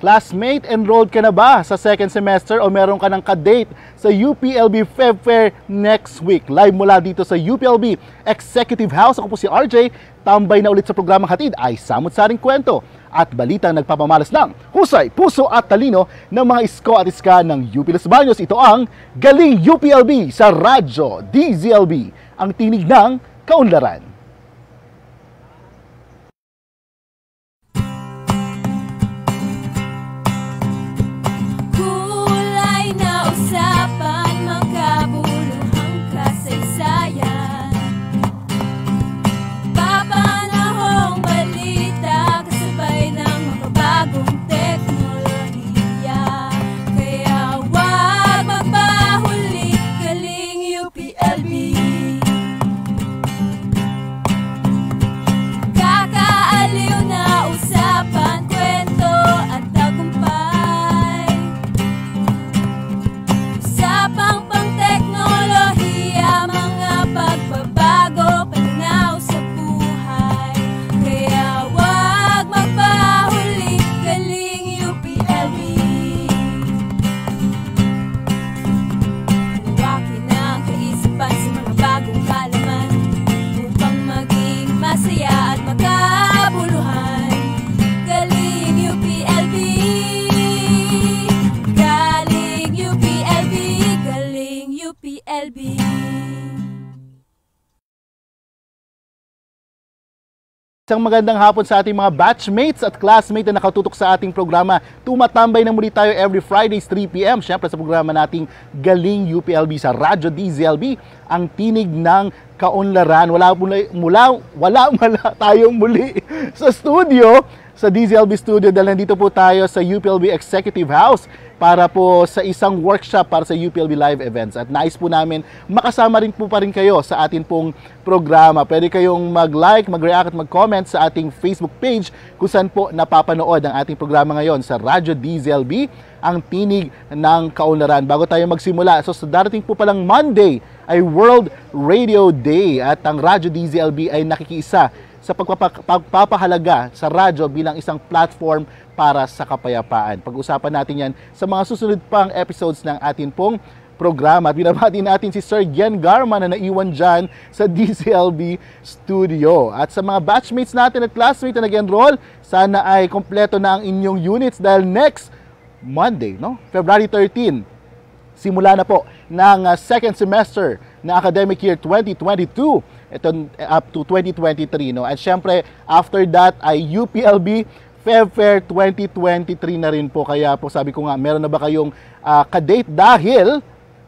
Classmate, enrolled ka na ba sa second semester o meron ka ng ka-date sa UPLB Feb Fair next week? Live mula dito sa UPLB Executive House. Ako po si RJ. Tambay na ulit sa programang Hatid ay samot-saring kwento at balita nagpapamalas ng husay, puso at talino ng mga isko at iska ng UP Los Baños. Ito ang Galing UPLB sa Radyo DZLB, ang tinig ng kaunlaran. Isang magandang hapon sa ating mga batchmates at classmates na nakatutok sa ating programa. Tumatambay na muli tayo every Fridays 3pm. Siyempre sa programa nating Galing UPLB sa Radyo DZLB, ang tinig ng kaunlaran. Wala mula, mula wala wala tayong muli sa studio, sa DZLB studio dahil nandito po tayo sa UPLB Executive House para po sa isang workshop para sa UPLB Live Events. At nais po namin makasama rin po pa rin kayo sa atin pong programa. Pwede kayong mag-like, mag-react at mag-comment sa ating Facebook page kung saan po napapanood ang ating programa ngayon sa Radyo DZLB, ang tinig ng kaunlaran. Bago tayo magsimula, so sa darating po palang Monday ay World Radio Day at ang Radyo DZLB ay nakikiisa sa pagpapa- pagpapahalaga sa radyo bilang isang platform para sa kapayapaan. Pag-usapan natin yan sa mga susunod pang episodes ng atin pong programa. At binabati natin si Sir Gen Garma na naiwan dyan sa DCLB studio. At sa mga batchmates natin at classmates na nag-enroll, sana ay kompleto na ang inyong units dahil next Monday, no? February 13, simula na po ng uh, second semester na academic year 2022 ito uh, up to 2023 no? At syempre after that ay UPLB Feb Fair 2023 na rin po. Kaya po sabi ko nga meron na ba kayong uh, kadate dahil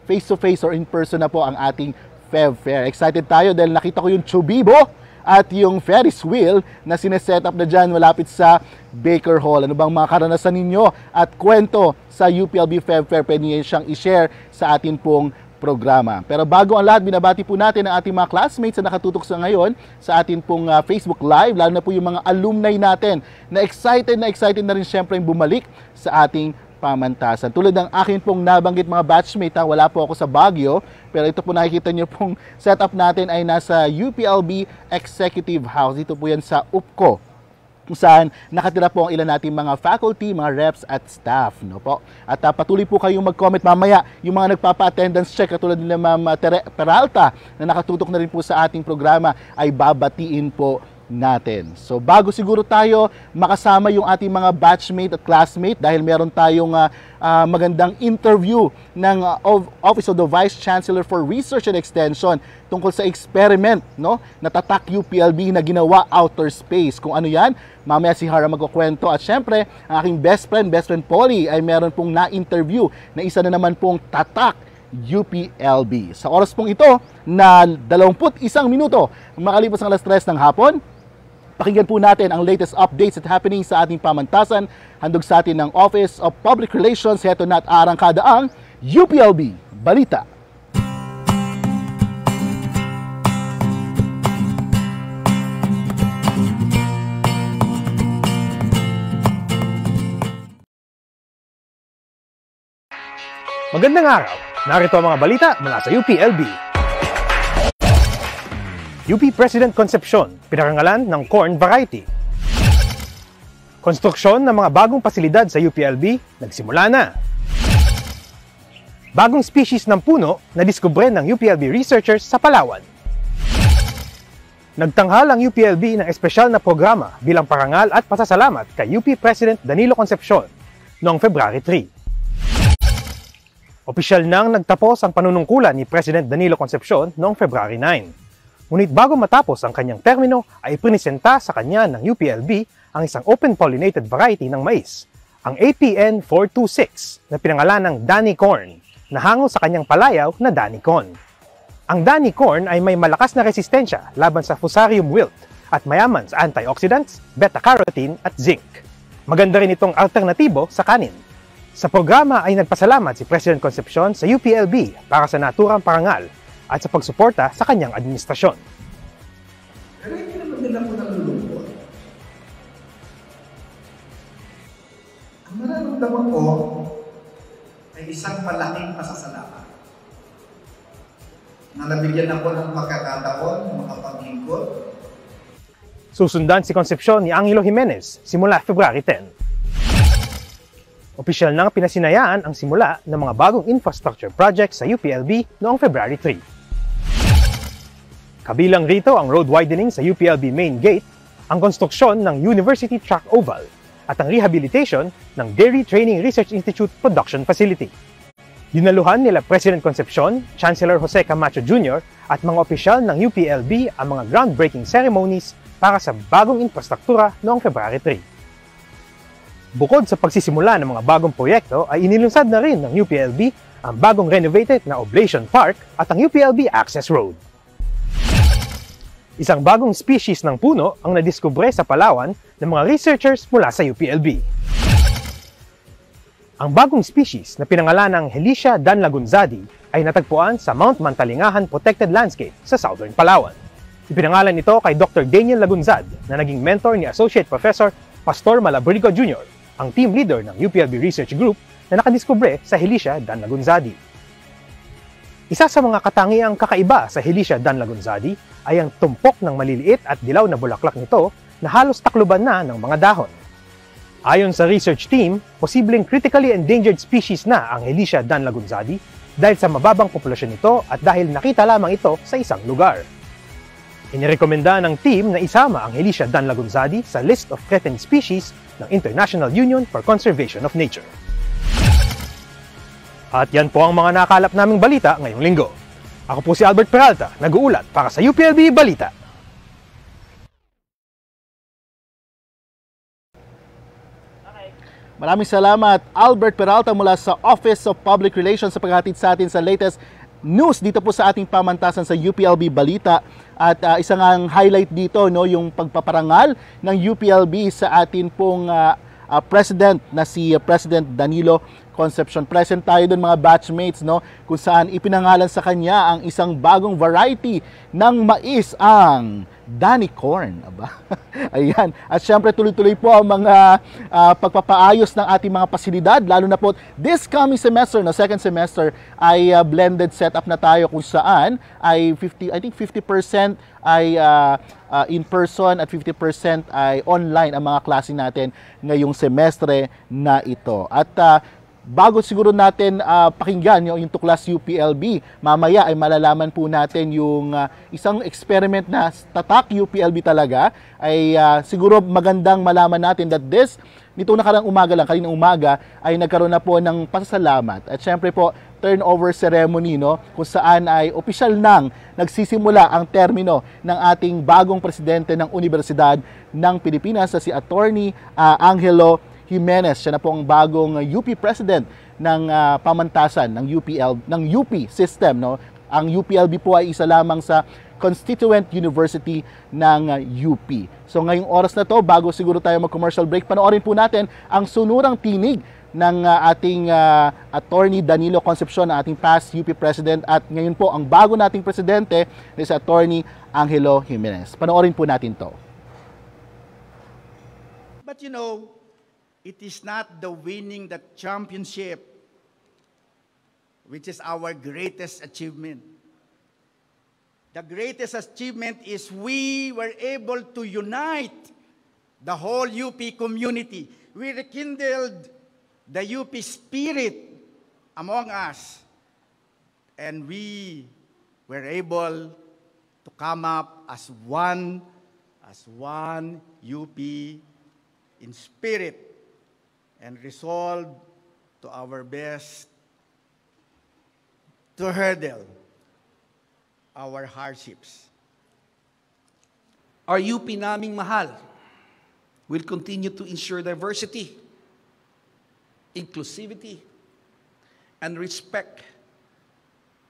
face to face or in person na po ang ating Feb Fair? Excited tayo dahil nakita ko yung Chubibo at yung Ferris wheel na sineset up na dyan malapit sa Baker Hall. Ano bang mga karanasan ninyo at kwento sa UPLB Feb Fair? Pwede niyo siyang i-share sa atin pong programa. Pero bago ang lahat, binabati po natin ang ating mga classmates na nakatutok sa ngayon sa atin pong uh, Facebook Live, lalo na po yung mga alumni natin na excited na excited na rin syempre yung bumalik sa ating pamantasan. Tulad ng akin pong nabanggit mga batchmate, ha, wala po ako sa Baguio, pero ito po nakikita nyo pong setup natin ay nasa UPLB Executive House. Dito po yan sa UPCO kung saan nakatira po ang ilan nating mga faculty, mga reps at staff. No po? At uh, patuloy po kayong mag-comment mamaya yung mga nagpapa-attendance check katulad nila Ma'am Peralta na nakatutok na rin po sa ating programa ay babatiin po natin. So bago siguro tayo makasama yung ating mga batchmate at classmate dahil meron tayong uh, uh, magandang interview ng uh, Office of the Vice Chancellor for Research and Extension tungkol sa experiment no na tatak UPLB na ginawa outer space. Kung ano yan, mamaya si Hara magkukwento at syempre ang aking best friend, best friend Polly ay meron pong na-interview na isa na naman pong tatak UPLB. Sa oras pong ito na 21 minuto makalipas ang alas 3 ng hapon, Pakinggan po natin ang latest updates at happening sa ating pamantasan. Handog sa atin ng Office of Public Relations. Heto na at arangkada ang UPLB Balita. Magandang araw! Narito ang mga balita mula sa UPLB. UP President Concepcion, pinarangalan ng corn variety. Konstruksyon ng mga bagong pasilidad sa UPLB nagsimula na. Bagong species ng puno na diskubre ng UPLB researchers sa Palawan. Nagtanghal ang UPLB ng espesyal na programa bilang parangal at pasasalamat kay UP President Danilo Concepcion noong February 3. Opisyal nang nagtapos ang panunungkulan ni President Danilo Concepcion noong February 9. Ngunit bago matapos ang kanyang termino ay prinisenta sa kanya ng UPLB ang isang open-pollinated variety ng mais, ang APN 426 na pinangalan ng Danny Corn na hango sa kanyang palayaw na Danny Con. Ang Danny Corn ay may malakas na resistensya laban sa Fusarium wilt at mayaman sa antioxidants, beta-carotene at zinc. Maganda rin itong alternatibo sa kanin. Sa programa ay nagpasalamat si President Concepcion sa UPLB para sa naturang parangal at sa pagsuporta sa kanyang administrasyon. Pero hindi naman nila po nalulungkot. Ang mararamdaman ko ay isang malaking pasasalamat. Na nabigyan ako ng pagkakataon makapaglingkod Susundan si Concepcion ni Angelo Jimenez simula February 10. Opisyal nang pinasinayaan ang simula ng mga bagong infrastructure projects sa UPLB noong February 3. Kabilang rito ang road widening sa UPLB Main Gate, ang konstruksyon ng University Track Oval, at ang rehabilitation ng Dairy Training Research Institute Production Facility. Dinaluhan nila President Concepcion, Chancellor Jose Camacho Jr. at mga opisyal ng UPLB ang mga groundbreaking ceremonies para sa bagong infrastruktura noong February 3. Bukod sa pagsisimula ng mga bagong proyekto ay inilunsad na rin ng UPLB ang bagong renovated na Oblation Park at ang UPLB Access Road. Isang bagong species ng puno ang nadiskubre sa Palawan ng mga researchers mula sa UPLB. Ang bagong species na pinangalan ng Helicia danlagunzadi ay natagpuan sa Mount Mantalingahan Protected Landscape sa Southern Palawan. Ipinangalan ito kay Dr. Daniel Lagunzad na naging mentor ni Associate Professor Pastor Malabrigo Jr., ang team leader ng UPLB Research Group na nakadiskubre sa Helicia danlagunzadi. Isa sa mga katangiang kakaiba sa Helicia danlagunzadi ay ang tumpok ng maliliit at dilaw na bulaklak nito na halos takluban na ng mga dahon. Ayon sa research team, posibleng critically endangered species na ang Helicia danlagunzadi dahil sa mababang populasyon nito at dahil nakita lamang ito sa isang lugar. Inirekomenda ng team na isama ang Helicia danlagunzadi sa list of threatened species ng International Union for Conservation of Nature. At yan po ang mga nakalap naming balita ngayong linggo. Ako po si Albert Peralta, nag-uulat para sa UPLB Balita. Maraming salamat Albert Peralta mula sa Office of Public Relations sa paghatid sa atin sa latest news dito po sa ating pamantasan sa UPLB Balita. At uh, isang ang highlight dito no yung pagpaparangal ng UPLB sa atin pong uh, uh, president na si President Danilo Concepcion. Present tayo doon mga batchmates no kung saan ipinangalan sa kanya ang isang bagong variety ng mais ang Danny Corn. Aba? Ayan. At syempre tuloy-tuloy po ang mga uh, pagpapaayos ng ating mga pasilidad lalo na po this coming semester, no, second semester ay uh, blended setup na tayo kung saan ay 50 I think 50% ay uh, uh, in person at 50% ay online ang mga klase natin ngayong semestre na ito. At uh, bago siguro natin uh, pakinggan yung, yung tuklas UPLB, mamaya ay malalaman po natin yung uh, isang experiment na tatak UPLB talaga ay uh, siguro magandang malaman natin that this nito nakarang umaga lang, kaninang umaga, ay nagkaroon na po ng pasasalamat. At syempre po, turnover ceremony, no, kung saan ay opisyal nang nagsisimula ang termino ng ating bagong presidente ng Universidad ng Pilipinas, sa si Attorney uh, Angelo Jimenez. Siya na po ang bagong UP president ng uh, pamantasan ng UPL ng UP system no. Ang UPLB po ay isa lamang sa constituent university ng uh, UP. So ngayong oras na to, bago siguro tayo mag-commercial break, panoorin po natin ang sunurang tinig ng uh, ating uh, attorney Danilo Concepcion, ating past UP president at ngayon po ang bago nating presidente ni si attorney Angelo Jimenez. Panoorin po natin to. But you know, it is not the winning the championship which is our greatest achievement. The greatest achievement is we were able to unite the whole UP community. We rekindled the UP spirit among us, and we were able to come up as one, as one UP in spirit and resolve to our best to hurdle our hardships. Our UP naming mahal will continue to ensure diversity, inclusivity, and respect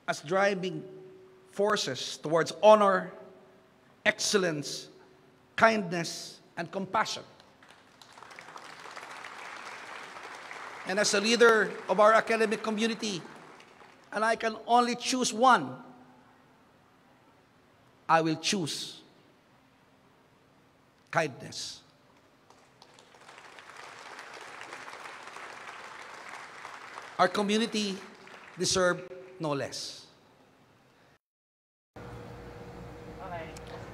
as driving forces towards honor, excellence, kindness, and compassion. And as a leader of our academic community, and I can only choose one, I will choose kindness. Our community deserve no less.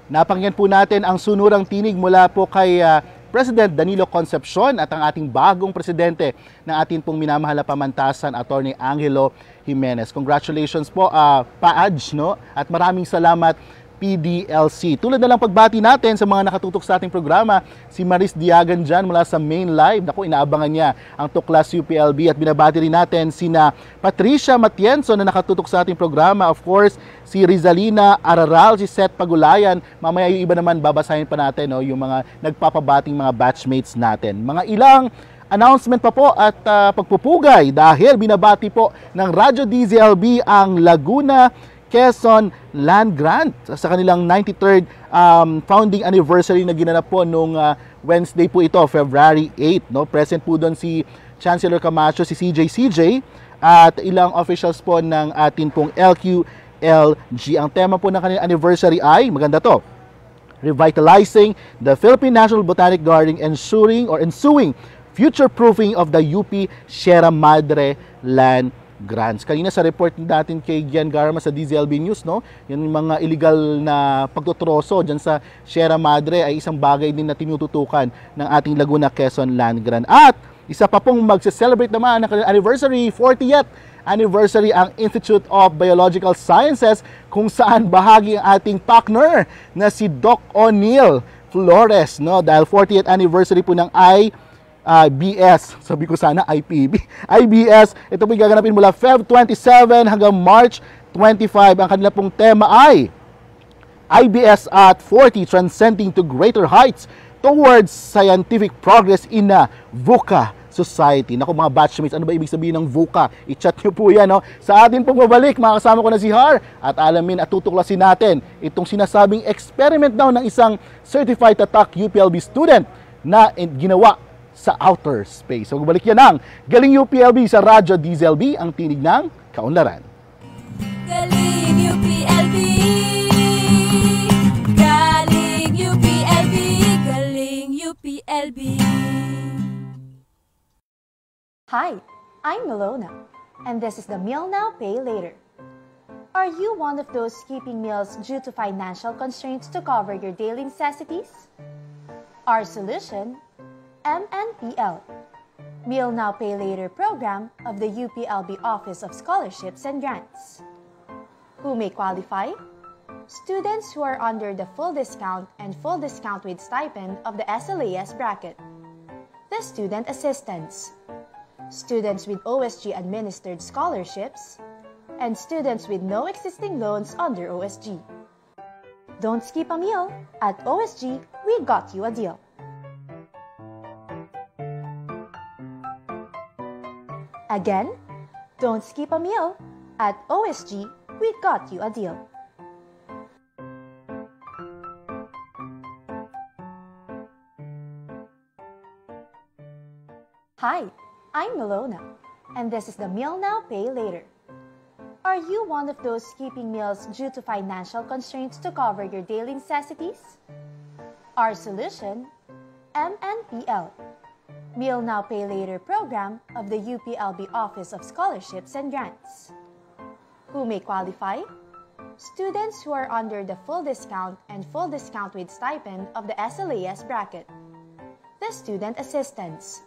Napakinggan po natin ang sunurang tinig mula po kay ah, President Danilo Concepcion at ang ating bagong presidente ng ating pong minamahal na pamantasan, Attorney Angelo Jimenez. Congratulations po, uh, Paaj, no? At maraming salamat PDLC. Tulad na lang pagbati natin sa mga nakatutok sa ating programa, si Maris Diagan dyan mula sa main live. Naku, inaabangan niya ang Tuklas UPLB at binabati rin natin sina Patricia Matienzo na nakatutok sa ating programa. Of course, si Rizalina Araral, si Seth Pagulayan. Mamaya yung iba naman babasahin pa natin no, yung mga nagpapabating mga batchmates natin. Mga ilang announcement pa po at ah, pagpupugay dahil binabati po ng Radyo DZLB ang Laguna Quezon Land Grant sa kanilang 93rd um, founding anniversary na ginanap po nung ah, Wednesday po ito, February 8. No? Present po doon si Chancellor Camacho, si CJ CJ at ilang officials po ng atin pong LQLG. Ang tema po ng kanilang anniversary ay, maganda to, revitalizing the Philippine National Botanic Garden, ensuring or ensuing future-proofing of the UP Sierra Madre Land Grants. Kanina sa report natin kay Gian Garma sa DZLB News, no, yung mga illegal na pagtutroso dyan sa Sierra Madre ay isang bagay din na tinututukan ng ating Laguna Quezon Land Grant. At isa pa pong magse-celebrate naman ng anniversary, 40th anniversary ang Institute of Biological Sciences kung saan bahagi ang ating partner na si Doc O'Neill Flores no dahil 40th anniversary po ng I BS, sabi ko sana IPB. IBS, ito po gaganapin mula Feb 27 hanggang March 25. Ang kanila pong tema ay IBS at 40 Transcending to Greater Heights Towards Scientific Progress in a VUCA Society. Naku mga batchmates, ano ba ibig sabihin ng VUCA? I-chat nyo po yan. No? Sa atin pong babalik, makakasama ko na si Har at alamin at tutuklasin natin itong sinasabing experiment daw ng isang Certified Attack UPLB student na in- ginawa sa outer space. So balik yan ang Galing UPLB sa Radyo DZLB, ang tinig ng kaunlaran. Galing UPLB Galing UPLB Galing UPLB Hi, I'm Milona, and this is the Meal Now, Pay Later. Are you one of those skipping meals due to financial constraints to cover your daily necessities? Our solution MNPL, Meal Now, Pay Later program of the UPLB Office of Scholarships and Grants. Who may qualify? Students who are under the full discount and full discount with stipend of the SLAS bracket. The student assistants students with OSG administered scholarships, and students with no existing loans under OSG. Don't skip a meal. At OSG, we got you a deal. Again, don't skip a meal. At OSG, we got you a deal. Hi, I'm Milona, and this is the Meal Now, Pay Later. Are you one of those skipping meals due to financial constraints to cover your daily necessities? Our solution MNPL, Meal Now, Pay Later program of the UPLB Office of Scholarships and Grants. Who may qualify? Students who are under the full discount and full discount with stipend of the SLAS bracket. the student assistance,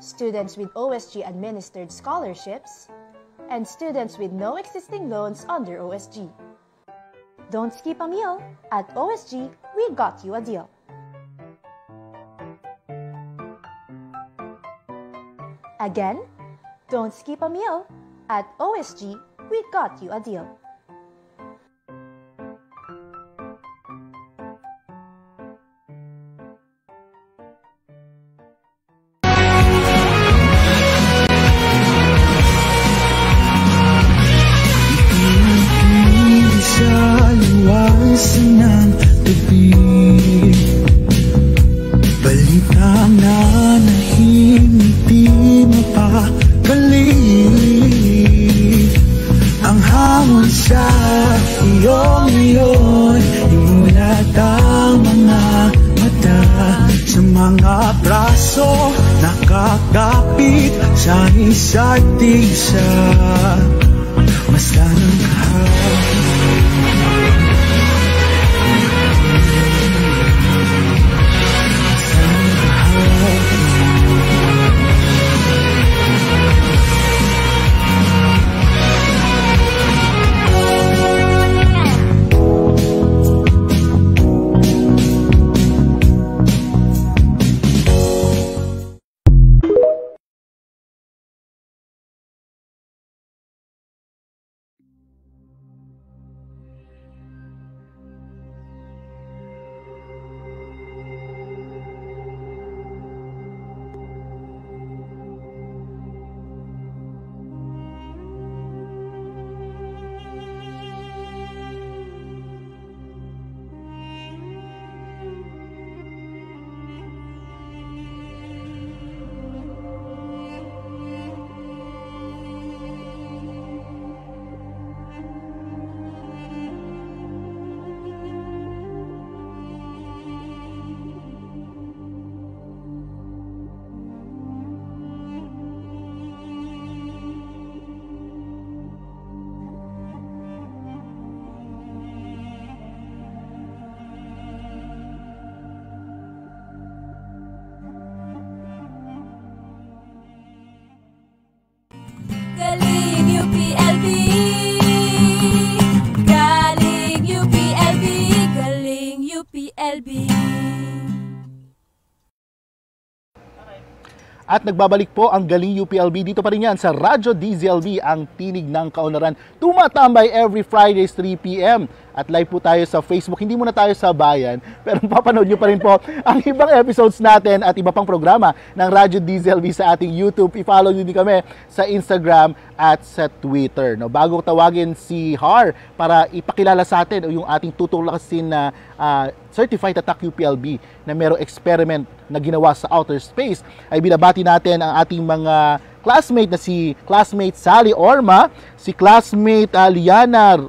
students with OSG administered scholarships, and students with no existing loans under OSG. Don't skip a meal. At OSG, we got you a deal. Again, don't skip a meal. At OSG, we got you a deal. At nagbabalik po ang Galing UPLB dito pa rin yan sa Radyo DZLB, ang tinig ng kaunlaran. Tumatambay every Fridays 3pm. At live po tayo sa Facebook. Hindi muna tayo sa bayan, pero papanood nyo pa rin po ang ibang episodes natin at iba pang programa ng Radyo DZLB sa ating YouTube. I-follow nyo din kami sa Instagram at sa Twitter. No, bago tawagin si Har para ipakilala sa atin o yung ating tutuklasin na ah, Certified Attack UPLB na merong experiment na ginawa sa outer space ay binabati natin ang ating mga classmate na si classmate Sally Orma, si classmate ah, Liana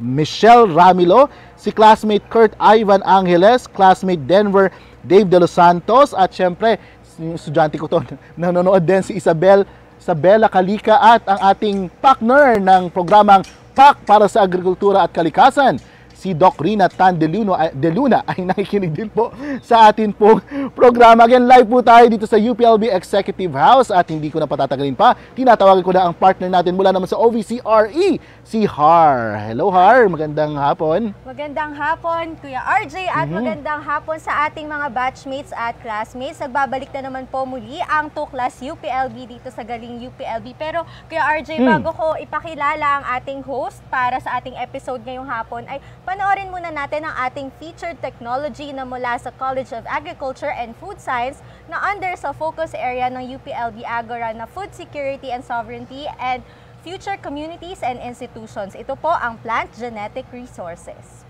Michelle Ramilo, si classmate Kurt Ivan Angeles, classmate Denver Dave De Los Santos at syempre estudyante ko to nanonood din si Isabel Isabella Kalika at ang ating partner ng programang PAC para sa Agrikultura at Kalikasan si Doc Rina Tan de Luna, de Luna ay nakikinig din po sa atin pong programa. Again, live po tayo dito sa UPLB Executive House at hindi ko na patatagalin pa. Tinatawagan ko na ang partner natin mula naman sa OVCRE, si Har. Hello Har, magandang hapon. Magandang hapon, Kuya RJ, at magandang hapon sa ating mga batchmates at classmates. Nagbabalik na naman po muli ang Tuklas UPLB dito sa Galing UPLB. Pero Kuya RJ, bago ko ipakilala ang ating host para sa ating episode ngayong hapon, ay panoorin muna natin ang ating featured technology na mula sa College of Agriculture and Food Science na under sa focus area ng UPLB Agora na Food Security and Sovereignty and Future Communities and Institutions. Ito po ang Plant Genetic Resources.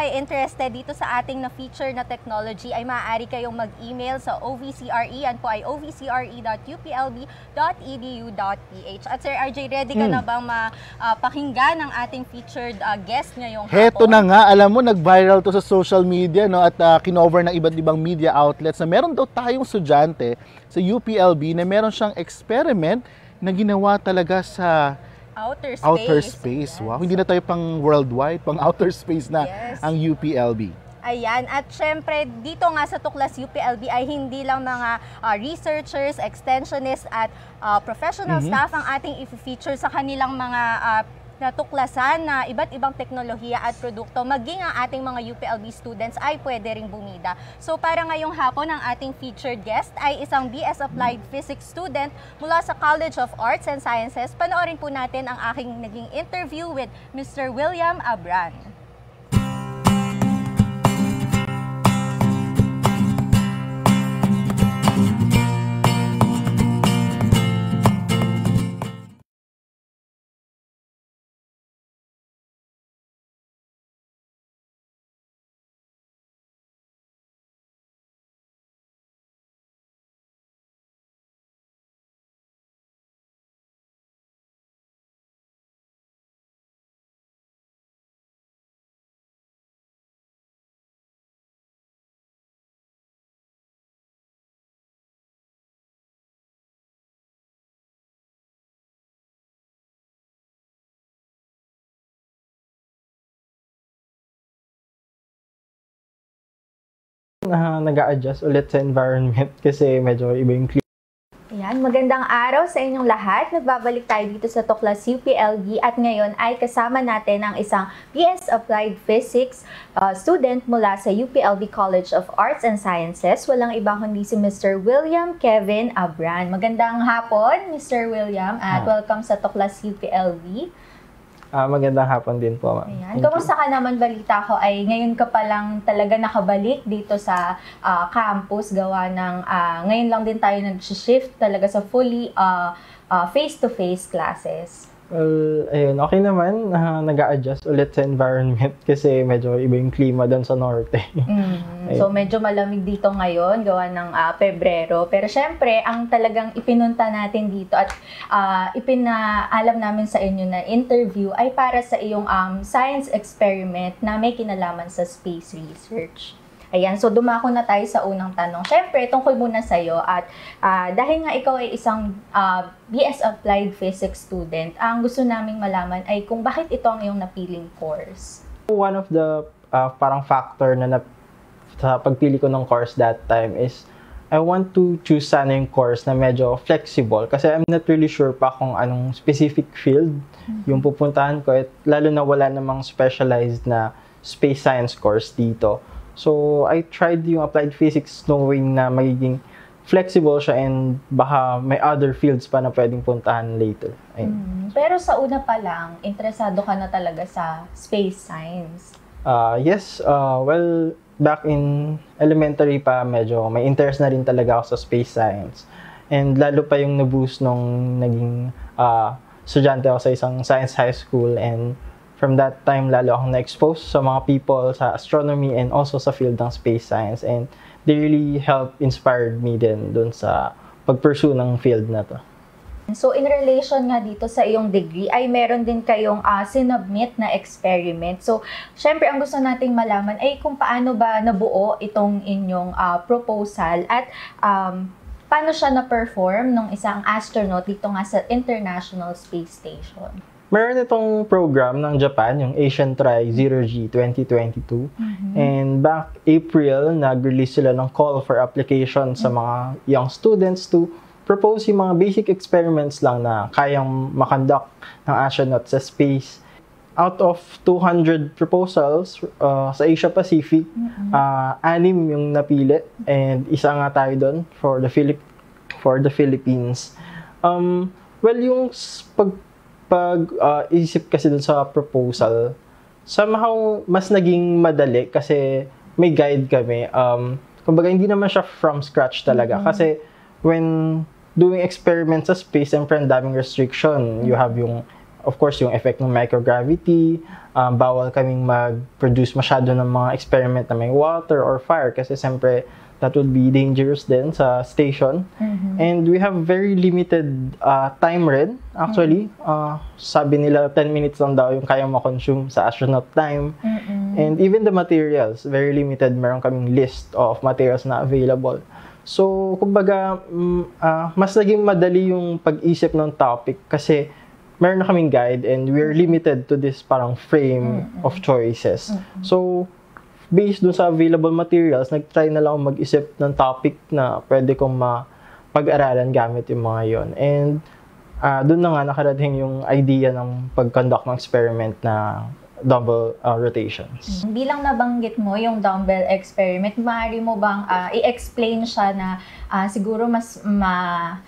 Ay interested dito sa ating na-feature na technology, ay maaari kayong mag-email sa OVCRE. Yan po ay ovcre.uplb.edu.ph. At Sir RJ, ready ka Hmm. na bang mapakinggan ang ating featured ah, guest ngayong Heto hapon? na nga, alam mo, nag-viral to sa social media no, at uh, kinover ng iba't ibang media outlets na meron daw tayong estudyante sa UPLB na meron siyang experiment na ginawa talaga sa Outer space. outer space. Ayan. Wow, hindi na tayo pang worldwide, pang outer space na Yes. ang UPLB. Ayan, at syempre dito nga sa Tuklas UPLB ay hindi lang mga ah, researchers, extensionists at ah, professional Mhm. staff ang ating i-feature sa kanilang mga ah, natuklasan na iba't ibang teknolohiya at produkto, maging ang ating mga UPLB students ay pwede ring bumida. So para ngayong hapon, ang ating featured guest ay isang BS Applied Physics student mula sa College of Arts and Sciences. Panoorin po natin ang aking naging interview with Mr. William Abran. Na nag adjust ulit sa environment kasi medyo iba yung klima. Ayan, magandang araw sa inyong lahat. Nagbabalik tayo dito sa Tuklas UPLB at ngayon ay kasama natin ang isang BS Applied Physics uh, student mula sa UPLB College of Arts and Sciences. Walang iba kundi si Mr. William Kevin Abran. Magandang hapon, Mr. William, at Ah. welcome sa Tuklas UPLB. Ah, magandang hapon din po, ma'am. Ayan. Thank. Kamusta ka naman balita ko ay ngayon ka pa lang talaga nakabalik dito sa ah, campus gawa ng ah, ngayon lang din tayo nag-shift talaga sa fully ah, ah, face-to-face classes. Well, ayun, okay naman. Uh, nag adjust ulit sa environment kasi medyo iba yung klima doon sa norte. Mm, so medyo malamig dito ngayon gawa ng ah, Pebrero. Pero syempre, ang talagang ipinunta natin dito at ah, ipinaalam namin sa inyo na interview ay para sa iyong um, science experiment na may kinalaman sa space research. Ayan, so dumako na tayo sa unang tanong. Syempre, tungkol muna sa iyo at ah, dahil nga ikaw ay isang ah, BS Applied Physics student, ang gusto naming malaman ay kung bakit ito ang iyong napiling course. One of the uh, parang factor na, na sa pagpili ko ng course that time is I want to choose sana yung course na medyo flexible kasi I'm not really sure pa kung anong specific field yung pupuntahan ko at lalo na wala namang specialized na space science course dito. So, I tried yung applied physics knowing na magiging flexible siya and baka may other fields pa na pwedeng puntahan later. Ayun. Mm, Pero sa una pa lang, interesado ka na talaga sa space science. Uh, yes, uh, well, back in elementary pa, medyo may interest na rin talaga ako sa space science. And lalo pa yung na-boost nung naging uh, estudyante ako sa isang science high school and from that time lalo akong na-expose sa mga people sa astronomy and also sa field ng space science and they really helped inspired me din dun sa pag-pursue ng field na to. So in relation nga dito sa iyong degree ay meron din kayong ah, sinubmit na experiment. So syempre ang gusto nating malaman ay kung paano ba nabuo itong inyong ah, proposal at um, paano siya na-perform ng isang astronaut dito nga sa International Space Station. Meron itong program ng Japan, yung Asian Try Zero G 2022. And back April, nag-release sila ng call for application sa mga young students to propose yung mga basic experiments lang na kayang makonduct ng astronaut sa space. Out of 200 proposals uh, sa Asia Pacific, uh, anim yung napili and isa nga tayo doon for the Philip for the Philippines. Um, well, yung pag pag uh, isip kasi dun sa proposal, somehow mas naging madali kasi may guide kami. Um, kumbaga hindi naman siya from scratch talaga kasi when doing experiments sa space, siyempre ang daming restriction. You have yung of course, yung effect ng microgravity, um, bawal kaming mag-produce masyado ng mga experiment na may water or fire kasi siyempre that would be dangerous din sa station. And we have very limited uh, time rin, actually. Uh, sabi nila 10 minutes lang daw yung kaya ma-consume sa astronaut time. And even the materials, very limited. Meron kaming list of materials na available. So, kumbaga, mm, ah, mas naging madali yung pag-isip ng topic kasi meron na kaming guide and we're limited to this parang frame of choices. So, based dun sa available materials, nag-try na lang mag-isip ng topic na pwede kong mapag-aralan gamit yung mga yon And ah doon na nga nakarating yung idea ng pag-conduct ng experiment na double ah, rotations. Bilang nabanggit mo yung dumbbell experiment, maaari mo bang ah, i-explain siya na ah, siguro mas ma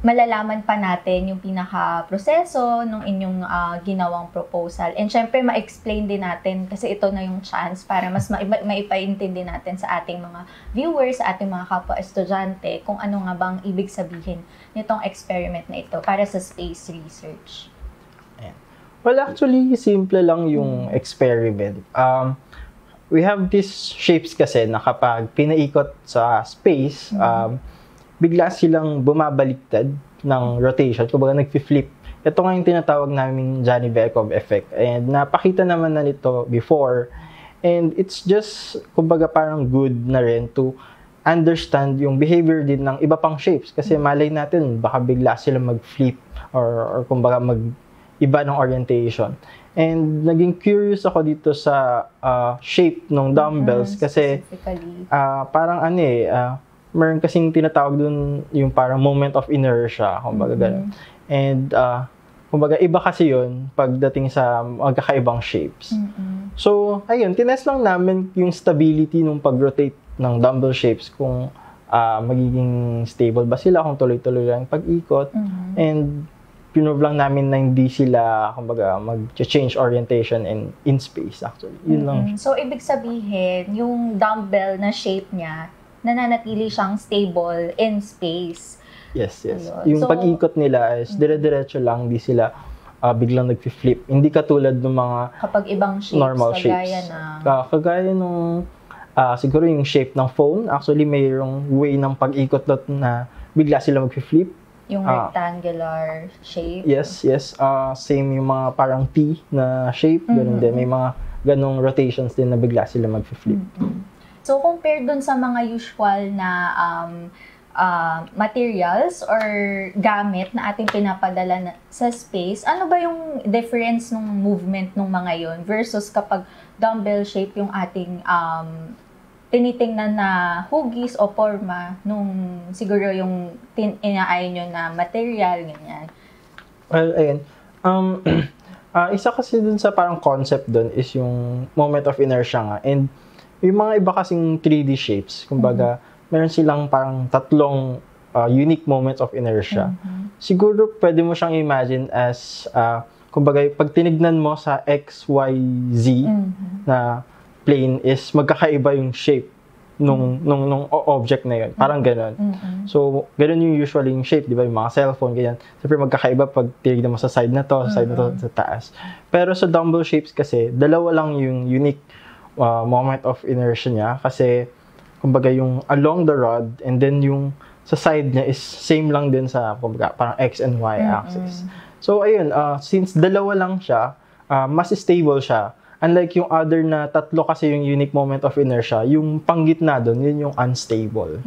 malalaman pa natin yung pinaka-proseso ng inyong ah, ginawang proposal. And syempre, ma-explain din natin kasi ito na yung chance para mas ma- ma- maipaintindi natin sa ating mga viewers, sa ating mga kapwa-estudyante kung ano nga bang ibig sabihin nitong experiment na ito para sa space research. Well, actually, simple lang yung experiment. Um, we have these shapes kasi na kapag pinaikot sa space, um, bigla silang bumabaliktad ng rotation. Kumbaga, nag-flip. Ito nga yung tinatawag namin Johnny Bekov effect. And napakita naman na nito before. And it's just, kumbaga, parang good na rin to understand yung behavior din ng iba pang shapes. Kasi malay natin, baka bigla sila mag-flip or, or kumbaga mag iba ng orientation. And naging curious ako dito sa ah, shape ng dumbbells kasi Specifically. ah, parang ano eh, ah, meron kasing tinatawag dun yung parang moment of inertia, kumbaga ganun. And ah, kumbaga iba kasi yun pagdating sa magkakaibang shapes. So, ayun, tinest lang namin yung stability nung pag-rotate ng dumbbell shapes kung ah, magiging stable ba sila, kung tuloy-tuloy lang pag-ikot. And pinove lang namin na hindi sila, kumbaga, mag-change orientation and in space actually. Yun lang. Mm, So, ibig sabihin, yung dumbbell na shape niya, nananatili siyang stable in space. Yes, yes. Ayun. Yung So- pag-ikot nila is dire-diretso lang, hindi sila ah, biglang nag-flip. Hindi katulad ng mga Kapag ibang shapes, normal kagaya shapes. na... Ka- kagaya nung ah, siguro yung shape ng phone, actually mayroong way ng pag-ikot dot na bigla sila mag-flip. Yung Ah. rectangular shape. Yes, yes. Ah, same yung mga parang T na shape, ganun din. May mga ganong rotations din na bigla sila mag-flip. So, compared dun sa mga usual na um, ah, materials or gamit na ating pinapadala na, sa space, ano ba yung difference ng movement ng mga yon versus kapag dumbbell shape yung ating um, tinitingnan na hugis o forma nung siguro yung tin- inaayon nyo na material, ganyan. Well, ayun. Um, ah, isa kasi dun sa parang concept dun is yung moment of inertia nga. And yung mga iba kasing 3D shapes, kumbaga, meron silang parang tatlong ah, unique moments of inertia. Siguro pwede mo siyang imagine as, ah, kumbaga, pag tinignan mo sa X, Y, Z na plane is magkakaiba yung shape nung, nung, nung o- object na yun. Parang ganon. So, ganun yung usually yung shape, di ba? Yung mga cellphone, ganyan. Siyempre, magkakaiba pag tinignan mo sa side na to, sa side na to, sa taas. Pero sa dumbbell shapes kasi, dalawa lang yung unique uh, moment of inertia niya. Kasi, kumbaga, yung along the rod, and then yung sa side niya is same lang din sa, kumbaga, parang X and Y axis. So, ayun, uh, since dalawa lang siya, uh, mas stable siya. Unlike yung other na tatlo kasi yung unique moment of inertia, yung panggitna doon, yun yung unstable.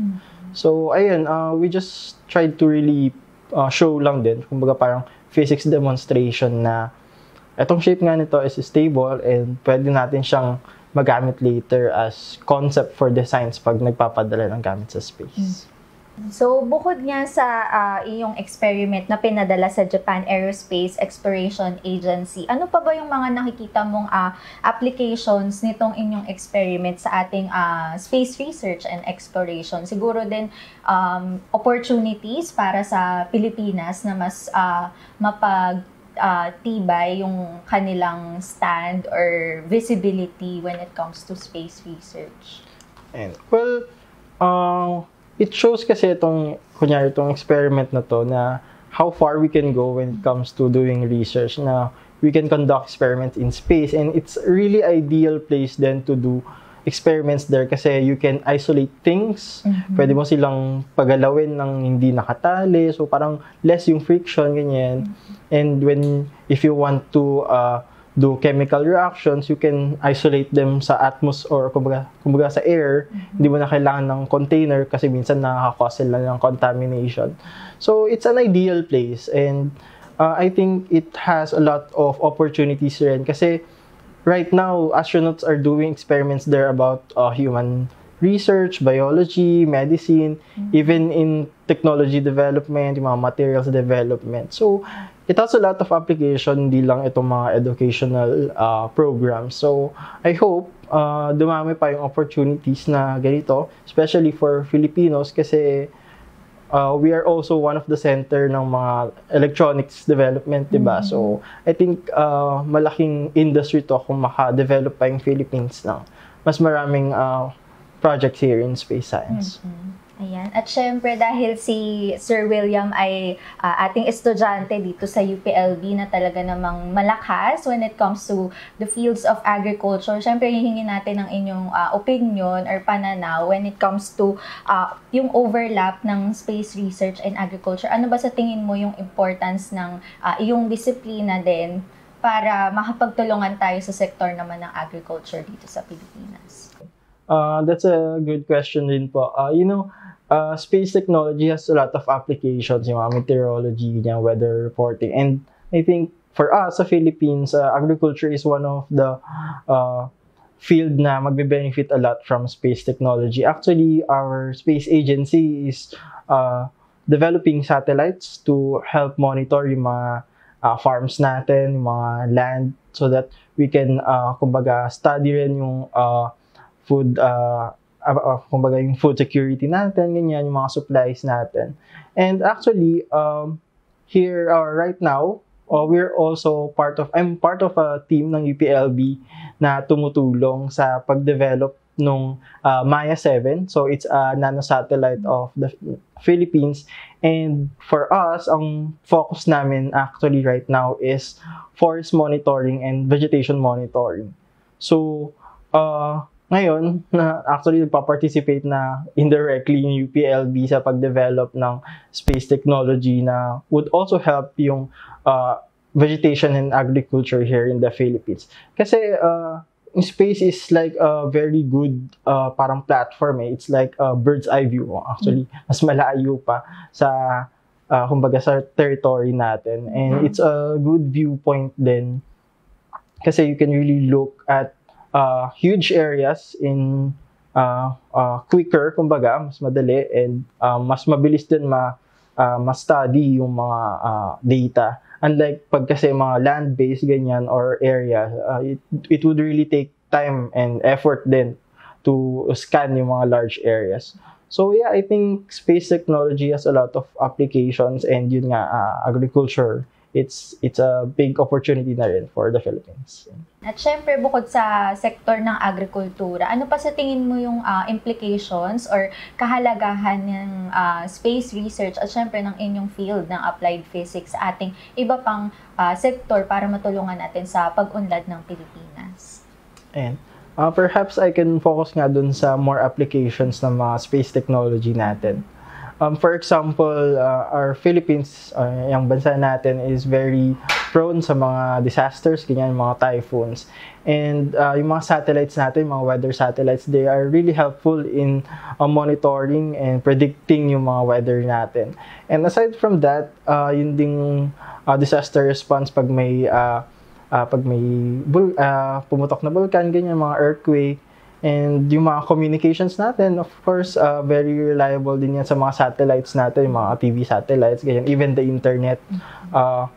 So, ayun, uh, we just tried to really uh, show lang din, kumbaga parang physics demonstration na etong shape nga nito is stable and pwede natin siyang magamit later as concept for designs pag nagpapadala ng gamit sa space. So, bukod nga sa ah, iyong experiment na pinadala sa Japan Aerospace Exploration Agency, ano pa ba yung mga nakikita mong ah, applications nitong inyong experiment sa ating ah, space research and exploration? Siguro din um, opportunities para sa Pilipinas na mas ah, mapag ah, tibay yung kanilang stand or visibility when it comes to space research. And, well, uh, it shows kasi itong, kunyari itong experiment na to na how far we can go when it comes to doing research na we can conduct experiments in space and it's really ideal place then to do experiments there kasi you can isolate things. Pwede mo silang pagalawin ng hindi nakatali. So parang less yung friction, ganyan. And when, if you want to uh, do chemical reactions, you can isolate them sa atmos or kumbaga, kumbaga sa air. Hindi mo na kailangan ng container kasi minsan nakaka-cause sila ng contamination. So it's an ideal place and uh, I think it has a lot of opportunities rin kasi right now astronauts are doing experiments there about uh, human research, biology, medicine, even in technology development, yung mga materials development. So, it has a lot of application, hindi lang itong mga educational uh, programs. So, I hope uh, dumami pa yung opportunities na ganito, especially for Filipinos kasi uh, we are also one of the center ng mga electronics development, di ba? So, I think uh, malaking industry to kung maka-develop pa yung Philippines ng mas maraming uh, projects here in space science. Ayan. At syempre, dahil si Sir William ay ah, ating estudyante dito sa UPLB na talaga namang malakas when it comes to the fields of agriculture, syempre, hihingi natin ng inyong ah, opinion or pananaw when it comes to ah, yung overlap ng space research and agriculture. Ano ba sa tingin mo yung importance ng ah, iyong disiplina din para makapagtulungan tayo sa sektor naman ng agriculture dito sa Pilipinas? Uh, that's a good question din po. Uh, you know, uh, space technology has a lot of applications, yung mga meteorology, yung weather reporting. And I think for us sa Philippines, uh, agriculture is one of the uh, field na magbe-benefit a lot from space technology. Actually, our space agency is uh, developing satellites to help monitor yung mga uh, farms natin, yung mga land, so that we can, uh, kumbaga, study rin yung uh, food, uh, uh, uh, kumbaga yung food security natin, ganyan, yung mga supplies natin. And actually, um, here, uh, right now, uh, we're also part of, I'm part of a team ng UPLB na tumutulong sa pag-develop nung uh, Maya 7. So, it's a nanosatellite of the Philippines. And for us, ang focus namin actually right now is forest monitoring and vegetation monitoring. So, uh, ngayon, na actually nagpa-participate na indirectly yung UPLB sa pag-develop ng space technology na would also help yung uh, vegetation and agriculture here in the Philippines. Kasi uh, space is like a very good uh, parang platform eh. It's like a bird's eye view. Actually, mas malayo pa sa uh, kumbaga sa territory natin. And it's a good viewpoint din kasi you can really look at uh, huge areas in uh, uh, quicker, kumbaga, mas madali and uh, mas mabilis din ma uh, ma-study yung mga uh, data. Unlike pag kasi mga land-based ganyan or area, uh, it, it would really take time and effort din to scan yung mga large areas. So yeah, I think space technology has a lot of applications and yun nga, uh, agriculture, it's it's a big opportunity na rin for the Philippines. At syempre, bukod sa sektor ng agrikultura, ano pa sa tingin mo yung ah, implications or kahalagahan ng ah, space research at syempre ng inyong field ng applied physics sa ating iba pang ah, sektor para matulungan natin sa pag-unlad ng Pilipinas? And uh, perhaps I can focus nga dun sa more applications ng mga space technology natin. Um, for example, uh, our Philippines, uh, yung bansa natin is very prone sa mga disasters, ganyan, mga typhoons. And uh, yung mga satellites natin, mga weather satellites, they are really helpful in uh, monitoring and predicting yung mga weather natin. And aside from that, uh, yun ding uh, disaster response pag may uh, uh, pag may bul- uh, pumutok na vulkan, ganyan, mga earthquake, and yung mga communications natin, of course, uh, very reliable din yan sa mga satellites natin, yung mga TV satellites, ganyan, even the internet. Uh,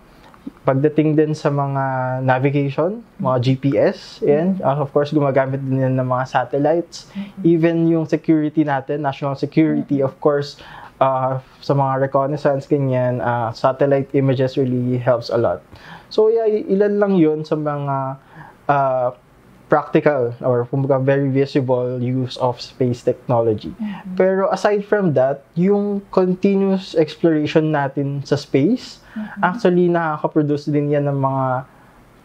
pagdating din sa mga navigation, mga GPS, yan, uh, of course, gumagamit din yan ng mga satellites. Even yung security natin, national security, of course, uh, sa mga reconnaissance, ganyan, uh, satellite images really helps a lot. So, yeah, ilan lang yun sa mga uh, practical or kumbaga very visible use of space technology. Pero aside from that, yung continuous exploration natin sa space, actually nakaka-produce din yan ng mga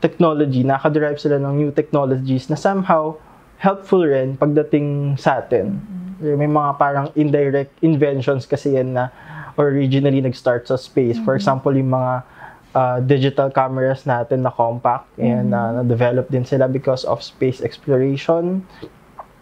technology, nakaka-derive sila ng new technologies na somehow helpful rin pagdating sa atin. May mga parang indirect inventions kasi yan na originally nag-start sa space. For example, yung mga uh, digital cameras natin na compact and uh, na-develop din sila because of space exploration.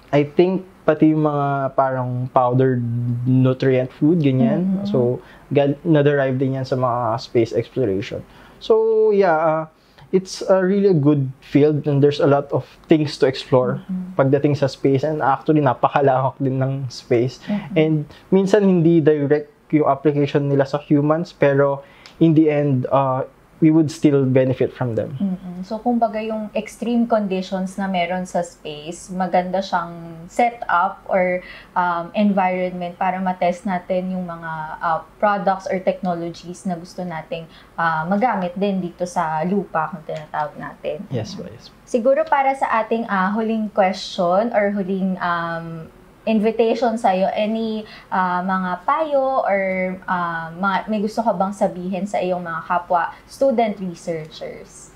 I think pati yung mga parang powdered nutrient food, ganyan. So, gal- na-derive din yan sa mga space exploration. So, yeah, uh, it's a really good field and there's a lot of things to explore pagdating sa space and actually napakalawak din ng space. And minsan hindi direct yung application nila sa humans pero in the end, uh, we would still benefit from them. Mm-mm. So, kumbaga yung extreme conditions na meron sa space, maganda siyang setup or um, environment para matest natin yung mga uh, products or technologies na gusto nating uh, magamit din dito sa lupa kung tinatawag natin. Yes, po, yes. Siguro para sa ating uh, huling question or huling um, invitation sa'yo, any uh, mga payo or uh, mga, may gusto ka bang sabihin sa iyong mga kapwa student researchers?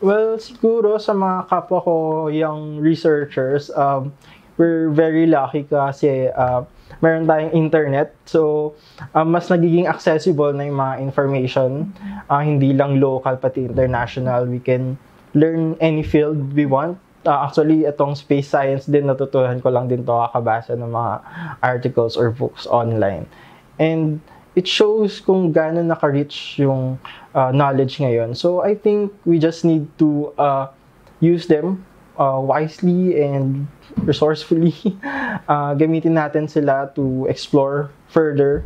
Well, siguro sa mga kapwa ko young researchers, um, we're very lucky kasi uh, meron tayong internet. So, uh, mas nagiging accessible na yung mga information. Uh, hindi lang local, pati international. We can learn any field we want. Uh, actually, itong space science din, natutuhan ko lang din to kakabasa ng mga articles or books online. And it shows kung gaano naka-reach yung uh, knowledge ngayon. So, I think we just need to uh, use them uh, wisely and resourcefully. uh, gamitin natin sila to explore further.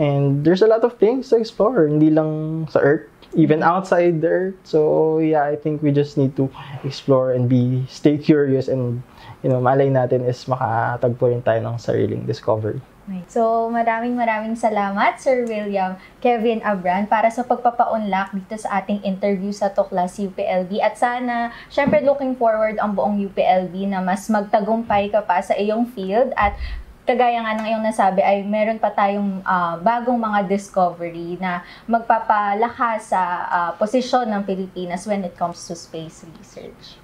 And there's a lot of things to explore, hindi lang sa Earth, even outside the Earth. So, yeah, I think we just need to explore and be, stay curious and, you know, malay natin is makatagpo rin tayo ng sariling discovery. So, maraming maraming salamat, Sir William Kevin Abran, para sa pagpapaunlak dito sa ating interview sa Tuklas UPLB. At sana, syempre looking forward ang buong UPLB na mas magtagumpay ka pa sa iyong field at kagaya nga ng iyong nasabi ay meron pa tayong ah, bagong mga discovery na magpapalakas sa ah, posisyon ng Pilipinas when it comes to space research.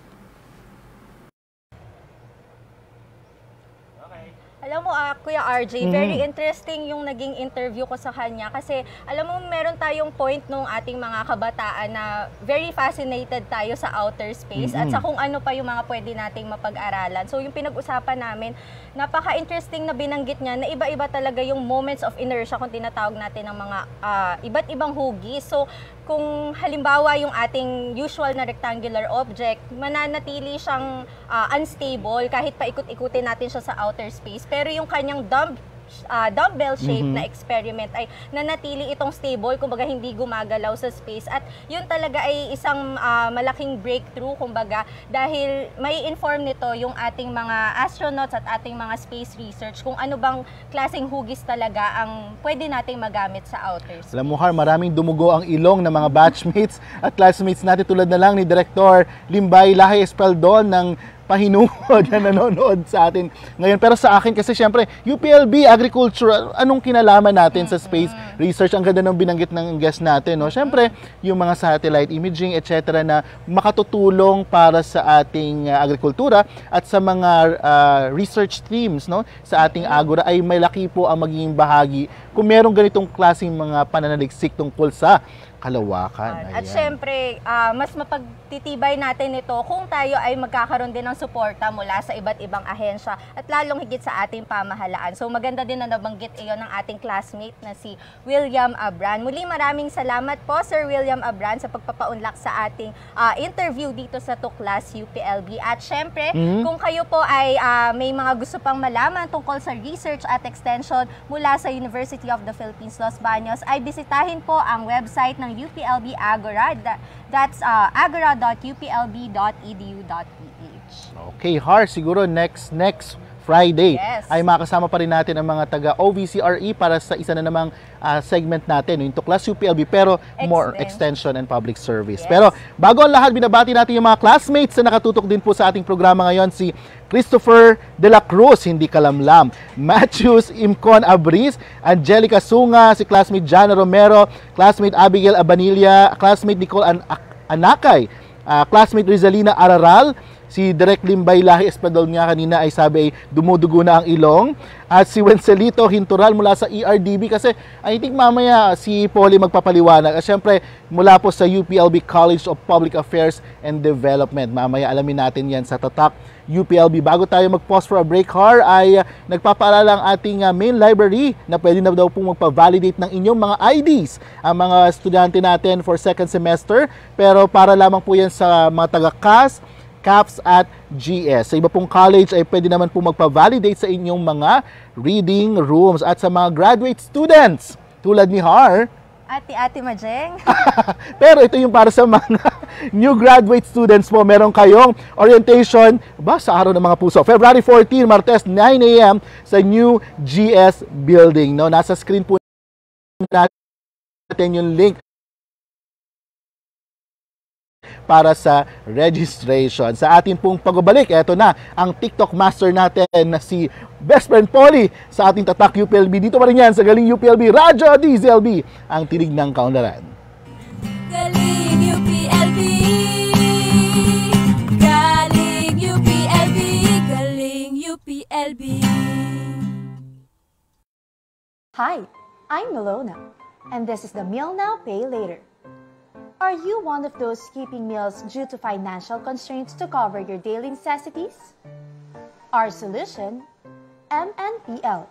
Alam mo, ah, Kuya RJ, very interesting yung naging interview ko sa kanya kasi alam mo, meron tayong point nung ating mga kabataan na very fascinated tayo sa outer space at sa kung ano pa yung mga pwede nating mapag-aralan. So yung pinag-usapan namin, napaka-interesting na binanggit niya na iba-iba talaga yung moments of inertia kung tinatawag natin ng mga ah, iba't ibang hugis. So kung halimbawa yung ating usual na rectangular object, mananatili siyang ah, unstable kahit paikot-ikutin natin siya sa outer space. Pero yung kanyang dumb ah, dumbbell shape na experiment ay nanatili itong stable, kumbaga hindi gumagalaw sa space. At yun talaga ay isang ah, malaking breakthrough, kumbaga, dahil may inform nito yung ating mga astronauts at ating mga space research kung ano bang klaseng hugis talaga ang pwede nating magamit sa outer space. Alam mo, Har, maraming dumugo ang ilong ng mga batchmates at classmates natin tulad na lang ni Director Limbay Lahay Espaldon ng pahinungod na nanonood sa atin ngayon. Pero sa akin kasi syempre, UPLB, agriculture, anong kinalaman natin sa space research? Ang ganda ng binanggit ng guest natin. No? Syempre, yung mga satellite imaging, etc. na makatutulong para sa ating uh, agrikultura at sa mga uh, research teams no? sa ating agora ay may laki po ang magiging bahagi kung merong ganitong klaseng mga pananaliksik tungkol sa kalawakan. At Ayan. syempre, ah, mas mapagtitibay natin ito kung tayo ay magkakaroon din ng suporta mula sa iba't ibang ahensya at lalong higit sa ating pamahalaan. So maganda din na nabanggit iyon ng ating classmate na si William Abran. Muli maraming salamat po Sir William Abran sa pagpapaunlak sa ating ah, interview dito sa Tuklas UPLB. At syempre, kung kayo po ay ah, may mga gusto pang malaman tungkol sa research at extension mula sa University of the Philippines Los Baños, ay bisitahin po ang website ng UPLB Agora. That- That's uh, agora.uplb.edu.ph. Okay, Har, siguro next next Friday Yes. ay makasama pa rin natin ang mga taga OVCRE para sa isa na namang ah, segment natin, yung Tuklas UPLB, pero more extension and public service. Pero bago ang lahat, binabati natin yung mga classmates na nakatutok din po sa ating programa ngayon, si Christopher De La Cruz, hindi kalamlam, Matthews Imcon Abris, Angelica Sunga, si classmate Jana Romero, classmate Abigail Abanilla, classmate Nicole An- Anakay, ah, classmate Rizalina Araral, si Direk Limbay Lahi Espadol nga kanina ay sabi ay dumudugo na ang ilong. At si Wencelito Hintural mula sa ERDB kasi I think mamaya si Polly magpapaliwanag. At syempre mula po sa UPLB College of Public Affairs and Development. Mamaya alamin natin yan sa Tatak UPLB. Bago tayo mag-pause for a break, Har, ay uh, nagpapaalala ang ating uh, main library na pwede na daw pong magpa-validate ng inyong mga IDs ang mga estudyante natin for second semester. Pero para lamang po yan sa mga taga-CAS, CAPS at GS. Sa iba pong college ay pwede naman po magpa-validate sa inyong mga reading rooms at sa mga graduate students tulad ni Har. Ate-ate Majeng. Pero ito yung para sa mga new graduate students po. Meron kayong orientation ba sa araw ng mga puso. February 14, Martes, 9 a.m. sa new GS building. No? Nasa screen po natin yung link para sa registration. Sa ating pong pagbabalik, eto na ang TikTok master natin na si Best Friend Polly sa ating Tatak UPLB. Dito pa rin yan sa Galing UPLB, Radyo DZLB, ang tinig ng kaunlaran. Galing UPLB Galing UPLB Galing UPLB Hi, I'm Milona, and this is the Meal Now, Pay Later. Are you one of those skipping meals due to financial constraints to cover your daily necessities? Our solution MNPL,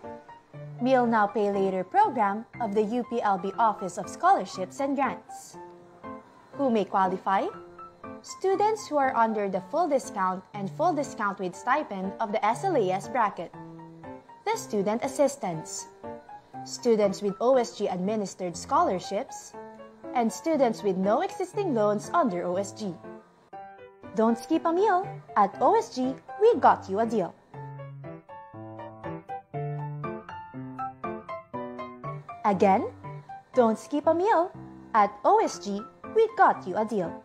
Meal Now, Pay Later program of the UPLB Office of Scholarships and Grants. Who may qualify? Students who are under the full discount and full discount with stipend of the SLAS bracket. The student assistants students with OSG administered scholarships, and students with no existing loans under OSG. Don't skip a meal. At OSG, we got you a deal. Again, don't skip a meal. At OSG, we got you a deal.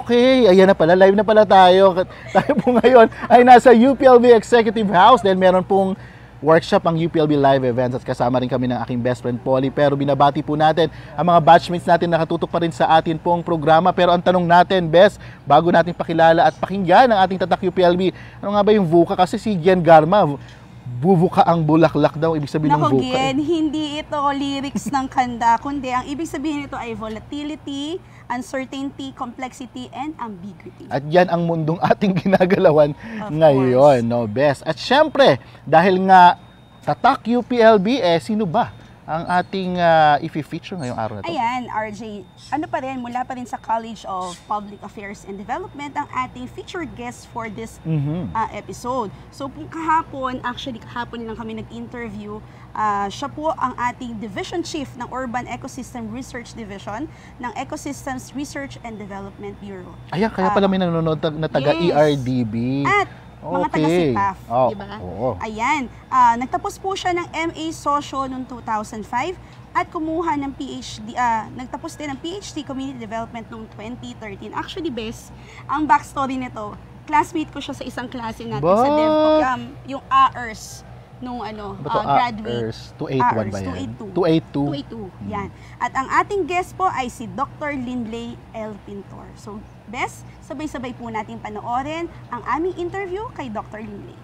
Okay. Ayan na pala, live na pala tayo. Tayo po ngayon ay nasa UPLB Executive House dahil meron pong workshop ang UPLB Live Events at kasama rin kami ng aking best friend Polly. Pero binabati po natin ang mga batchmates natin nakatutok pa rin sa atin pong programa. Pero ang tanong natin, Bes, bago natin pakilala at pakinggan ang ating tatak UPLB, ano nga ba yung VUCA? Kasi si Gian Garma, bubuka ang bulaklak daw, ibig sabihin ng Nako, VUCA. Gen, hindi ito lyrics ng kanda, kundi ang ibig sabihin nito ay volatility, uncertainty, complexity, and ambiguity. At yan ang mundong ating ginagalawan Of ngayon, no, best. At syempre, dahil nga tatak UPLB, eh, sino ba ang ating uh, i-feature ngayong araw na to? Ayan, RJ, ano pa rin, mula pa rin sa College of Public Affairs and Development ang ating featured guest for this Mhm. uh, episode. So, kung kahapon, actually kahapon lang kami nag-interview, uh, siya po ang ating Division Chief ng Urban Ecosystem Research Division ng Ecosystems Research and Development Bureau. Ayan, kaya pala may nanonood tag- na taga Yes. ERDB. At mga taga. SIPAF, Oh, di ba? oo. Ayan, ah, nagtapos po siya ng MA Socio noong 2005 at kumuha ng PhD, ah, nagtapos din ng PhD Community Development noong 2013. Actually, bes, ang backstory nito, classmate ko siya sa isang klase natin sa Ba? DevCo, um, yung AERS nung ano, Ba to, ah, graduate. AERS? 281 ba AERS, yan? 282. 282. 282, yan. At ang ating guest po ay si Dr. Lindley L. Pintor. So, best, sabay-sabay po natin panoorin ang aming interview kay Dr. Lindley.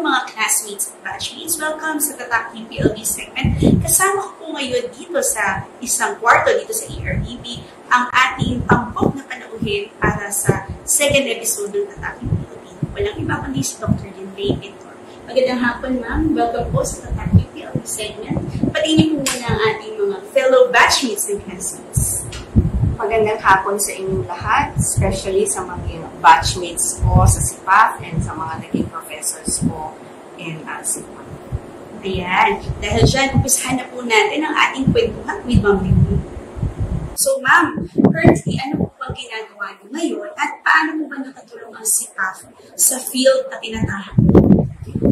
Mga classmates at batchmates. Welcome sa Tatak UPLB segment. Kasama ko po ngayon dito sa isang kwarto dito sa ERBB ang ating tampok na panauhin para sa second episode ng Tatak UPLB. Walang iba kundi si Dr. Linley Pintor. Magandang hapon ma'am. Welcome po sa Tatak UPLB segment. Patingin po muna ang ating mga fellow batchmates and classmates. Magandang hapon sa inyong lahat, especially sa mga batchmates ko sa SIPAF and sa mga naging professors ko in uh, SIPAF. Ayan. Dahil dyan, umpisahan na po natin ang ating kwentuhan with Ma'am Lily. So, Ma'am, currently, ano po bang ginagawa niyo ngayon at paano po ba nakatulong ang SIPAF sa field na tinatahak?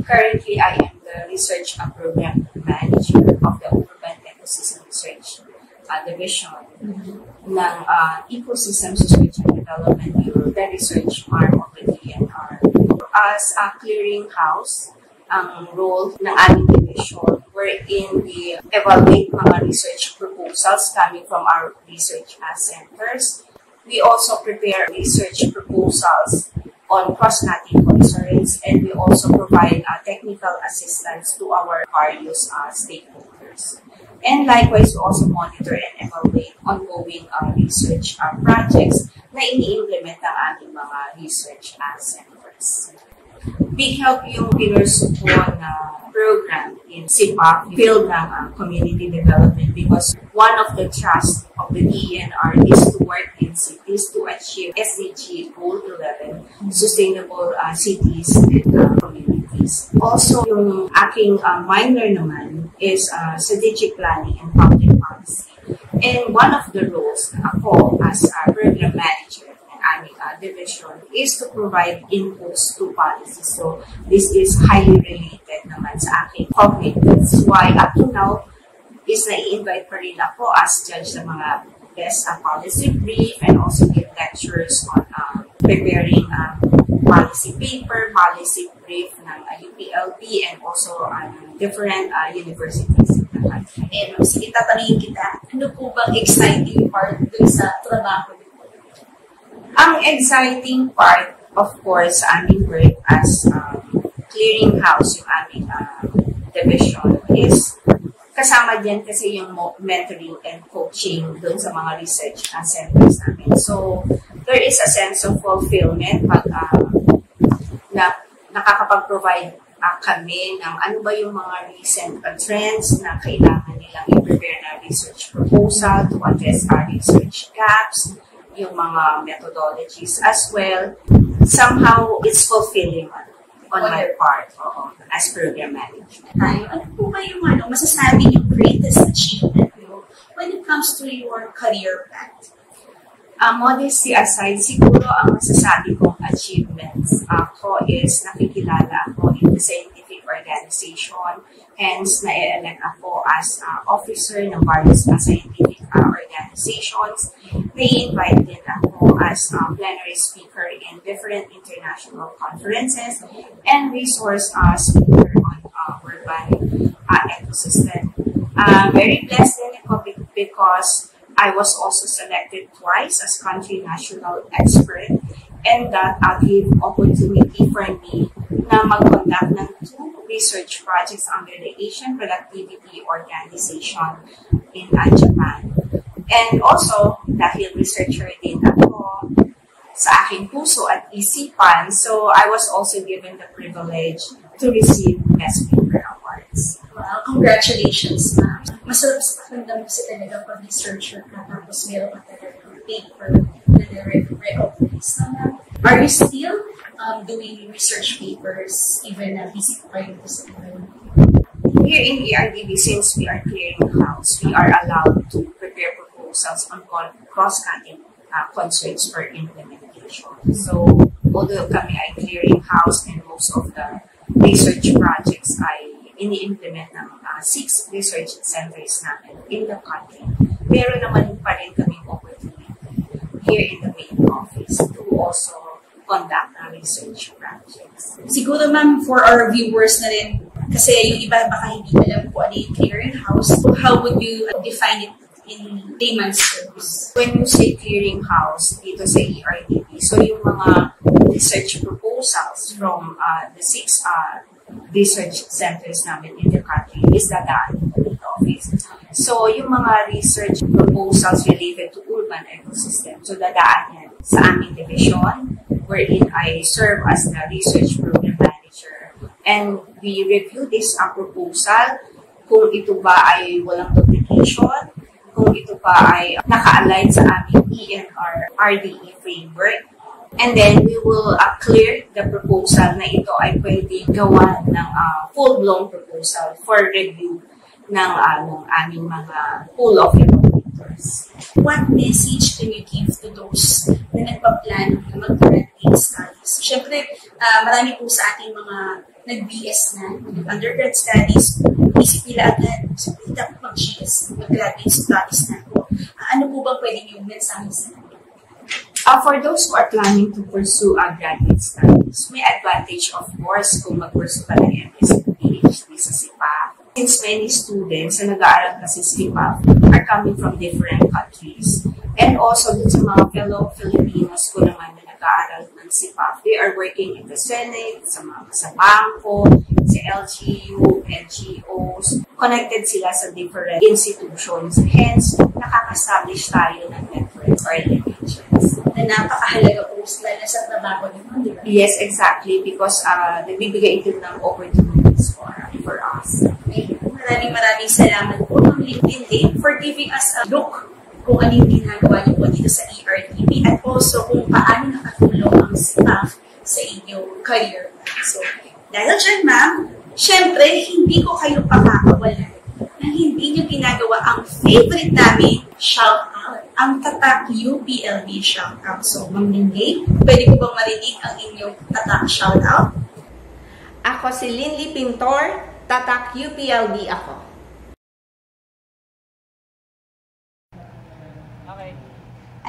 Currently, I am the research and program manager of the Urban Ecosystem Research uh, Division ng uh, Ecosystem Research and Development Bureau, the research arm of the DNR. As a clearinghouse, ang role ng aming division wherein we evaluate mga research proposals coming from our research uh, centers. We also prepare research proposals on cross-cutting concerns and we also provide uh, technical assistance to our various uh, stakeholders. And likewise, we also monitor and evaluate ongoing uh, research uh, projects na ini-implement ng aming mga research uh, centers. Big help yung pinursu ko na program in SIPAC, field ng uh, community development because one of the trust of the DENR is to work in cities to achieve SDG Goal 11, sustainable uh, cities and uh, communities. Also, yung aking uh, minor naman is uh, strategic planning and public policy. And one of the roles na ako as a program manager ng aming uh, division is to provide inputs to policy. So, this is highly related naman sa aking topic. That's why up to now, is na-invite pa rin ako as judge sa mga best uh, policy brief and also give lectures on uh, preparing uh, policy paper, policy brief ng uh, UPLB and also uh, different uh, universities. Eh, ma'am, sige, tatanungin kita, ano po bang exciting part dun sa trabaho niyo? Ang exciting part, of course, aming work as um, clearinghouse, yung aming uh, division, is kasama din kasi yung mentoring and coaching doon sa mga research uh, centers namin. So, there is a sense of fulfillment pag uh, na nakakapag-provide uh, kami ng ano ba yung mga recent uh, trends na kailangan nilang i-prepare na research proposal to address our research gaps, yung mga methodologies as well. Somehow, it's fulfilling on, my part oo, as program manager. Tayo, ano po ba yung ano, masasabi yung greatest achievement niyo when it comes to your career path? Uh, modesty aside, siguro ang masasabi kong achievements ako is nakikilala ako in the scientific organization. Hence, na-elect ako as uh, officer ng various uh, scientific uh, organizations. Nai-invite din ako as uh, plenary speaker in different international conferences and resource uh, speaker on uh, urban uh, ecosystem. Uh, very blessed din ako be- because I was also selected twice as country national expert and that uh, gave opportunity for me na mag-conduct ng two research projects under the Asian Productivity Organization in uh, Japan. And also, dahil researcher din ako sa aking puso at isipan, so I was also given the privilege to receive Best Paper Wow, congratulations, ma'am. Masarap sa pakiramdam kasi talaga pag researcher ka tapos meron ka talaga paper na nare-recognize na. Are you still um, doing research papers even na busy pa kayo sa Here in ERDB, since we are clearing house, we are allowed to prepare proposals on cross-cutting uh, concerns for implementation. So, although kami ay clearing house and most of the research projects ay ini-implement ng uh, six research centers namin in the country, meron naman pa rin kaming opportunity here in the main office to also conduct uh, research projects. Siguro ma'am, for our viewers na rin, kasi yung iba baka hindi alam kung ano yung clearinghouse, how would you define it in layman's terms? When you say clearinghouse dito sa ERDB, so yung mga research proposals from uh, the six uh, research centers namin in the country is dadaan in the office. So, yung mga research proposals related to urban ecosystem, so dadaan yan sa aming division, wherein I serve as the research program manager. And we review this uh, proposal, kung ito ba ay walang duplication, kung ito ba ay naka-align sa aming ENR RDE framework, And then, we will uh, clear the proposal na ito ay pwede gawa ng uh, full-blown proposal for review ng, uh, ng aming mga pool of evaluators. What message can you give to those na nagpa-plan na mag-graduate studies? Siyempre, uh, marami po sa ating mga nag-BS na, undergrad studies, isip nila agad, sabi, dapat mag-GS, mag-graduate studies na po. Uh, ano po bang pwede niyong mensahe sa Uh, for those who are planning to pursue a graduate studies, may advantage of course kung mag-pursue ka ng MSc PhD sa SIPAF. Since many students na nag-aaral kasi sa SIPAF are coming from different countries. And also dun sa mga fellow Filipinos ko naman na nag-aaral ng SIPAF, they are working in the Senate, sa mga sa bangko, sa LGU, NGOs, connected sila sa different institutions. Hence, nakaka-establish tayo ng networks or ligations. Na napakahalaga po lalo sa trabaho niyo, di ba? Yes, exactly. Because uh, nagbibigay ito ng opportunities for, for us. Maraming maraming salamat po, Ma'am Lindy, for giving us a look kung ano yung ginagawa niyo po dito sa ERTP at also kung paano nakatulong ang SIPAF sa inyong career. So, dahil dyan, ma'am, syempre, hindi ko kayo pakakawalan na hindi niyo ginagawa ang favorite namin, shout out, ang Tatak UPLB shout out. So, Ma'am Lindy, pwede ko bang marinig ang inyong Tatak shout out? Ako si Lindy Pintor, Tatak UPLB ako.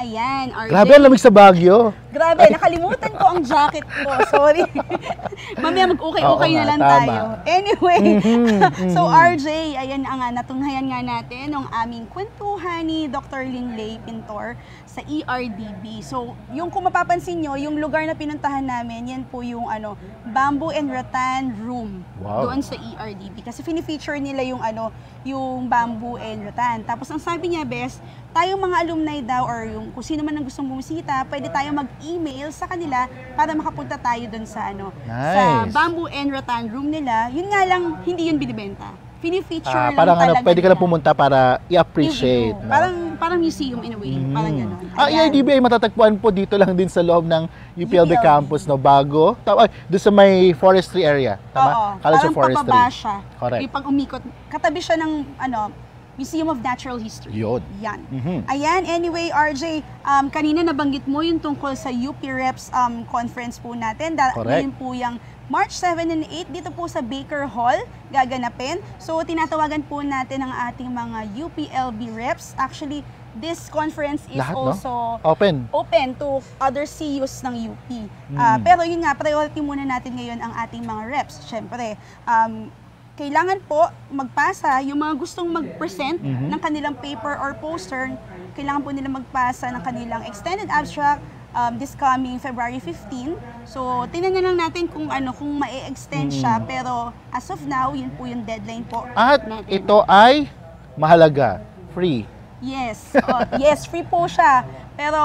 Ayan, RJ. Grabe, ang lamig sa Baguio. Grabe, nakalimutan ko ang jacket ko. Sorry. Mamaya mag-ukay-ukay na lang tama. tayo. Anyway, Mhm, so mhm. RJ, ayan ang nga, natunghayan nga natin ng aming kwentuhan ni Dr. Linley Pintor sa ERDB. So, yung kung mapapansin nyo, yung lugar na pinuntahan namin, yan po yung ano, Bamboo and Rattan Room. Wow. Doon sa ERDB. Kasi fini-feature nila yung ano, yung bamboo and rattan. Tapos ang sabi niya, Bes, tayong mga alumni daw or yung kung sino man ang gustong bumisita, pwede tayo mag-email sa kanila para makapunta tayo doon sa ano, sa Nice. bamboo and rattan room nila. Yun nga lang, hindi yun binibenta. Fini-feature Ah, lang parang ano, pwede ka nila. pumunta para i-appreciate. No? Parang, parang museum in a way. Parang gano'n. Ah, Ayan. EIDB ay matatagpuan po dito lang din sa loob ng UPLB, UPLB. campus, no? Bago. Tama, doon sa may forestry area. Tama? Oo, College parang of Forestry. pababa siya. Correct. Yung pag umikot, katabi siya ng, ano, Museum of Natural History. Yun. Yan. Mhm. Ayan, anyway, RJ, um, kanina nabanggit mo yung tungkol sa UP Reps um, conference po natin. Da- Correct. Yun po yung March 7 and 8 dito po sa Baker Hall gaganapin. So, tinatawagan po natin ang ating mga UPLB reps. Actually, this conference is Lahat, no? also Open. open to other CUs ng UP. Ah, Mm. pero yun nga, priority muna natin ngayon ang ating mga reps. Siyempre, um, kailangan po magpasa yung mga gustong mag-present Mhm. ng kanilang paper or poster, kailangan po nila magpasa ng kanilang extended abstract um, this coming February 15. So, tingnan na lang natin kung ano, kung ma-extend siya. Mm. Pero as of now, yun po yung deadline po. At natin. ito ay mahalaga. Free. Yes. Oh, yes, free po siya. Pero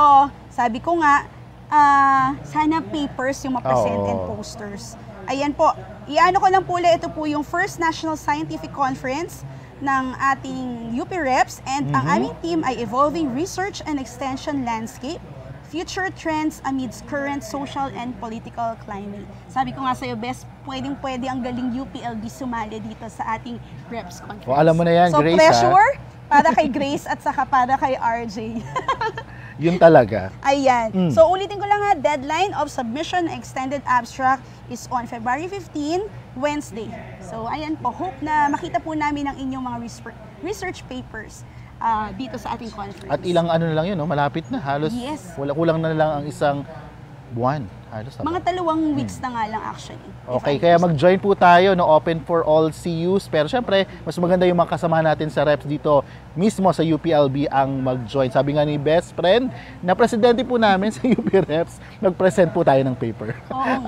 sabi ko nga, ah, sana papers yung ma-present and Oo. posters. Ayan po. Iano ko lang po ulit, ito po yung first National Scientific Conference ng ating UP Reps and ang Mhm. aming team ay Evolving Research and Extension Landscape Future Trends Amidst Current Social and Political Climate. Sabi ko nga sa'yo, best, pwedeng-pwede ang galing UPLB sumali dito sa ating Reps Conference. O, alam mo na yan, so, Grace, ha? pressure para kay Grace at saka para kay RJ. Yun talaga. Ayan. Mm. So, ulitin ko lang ha, deadline of submission extended abstract is on February 15, Wednesday. So, ayan po. Hope na makita po namin ang inyong mga research, papers ah, dito sa ating conference. At ilang ano na lang yun, no? malapit na. Halos Yes. wala kulang na lang ang isang buwan. Halos tama. Mga dalawang weeks na nga lang actually. Okay, kaya mag-join po tayo, no, open for all CUs. Pero syempre, mas maganda yung mga kasama natin sa reps dito mismo sa UPLB ang mag-join. Sabi nga ni best friend, na presidente po namin sa UP Reps, mag-present po tayo ng paper. Oo nga.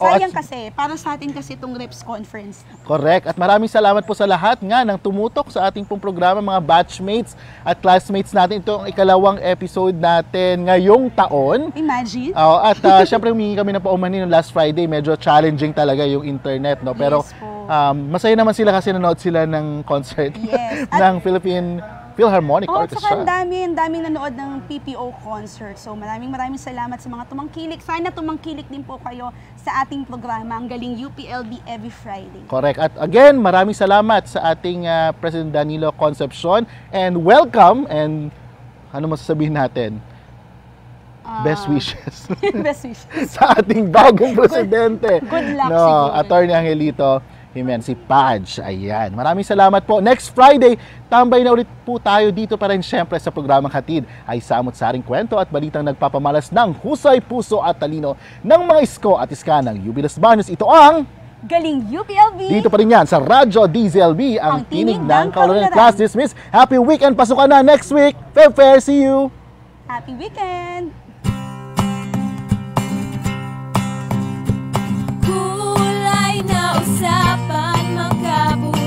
Ayan. O, at- Sayang kasi, para sa atin kasi itong reps conference. Correct. At maraming salamat po sa lahat nga ng tumutok sa ating pong programa, mga batchmates at classmates natin. Ito ang ikalawang episode natin ngayong taon. Imagine. Oo, at uh, syempre humingi kami ng paumanhin no last Friday. Medyo challenging talaga yung internet, no? Pero Yes po. um, masaya naman sila kasi nanood sila ng concert Yes. ng Philippine Philharmonic Oh, Orchestra. saka ang dami, ang daming nanood ng PPO concert. So maraming maraming salamat sa mga tumangkilik. Sana tumangkilik din po kayo sa ating programa, ang galing UPLB every Friday. Correct. At again, maraming salamat sa ating uh, President Danilo Concepcion and welcome and ano masasabihin natin? Ah, Best wishes. Best wishes. sa ating bagong presidente. good luck no, siguro. Attorney Angelito Jimenez, si Paj. Ayan. Maraming salamat po. Next Friday, tambay na ulit po tayo dito pa rin syempre sa programang Hatid ay samot-saring kwento at balitang nagpapamalas ng husay, puso at talino ng mga isko at iska ng Jubilas Banos. Ito ang Galing UPLB! dito pa rin yan sa Radyo DZLB, ang, Ang tinig tinig ng ng Kaulanan. Class Dismiss. Happy weekend! Pasukan na next week! Fair, fair! See you! Happy weekend! dapat mengkabulkan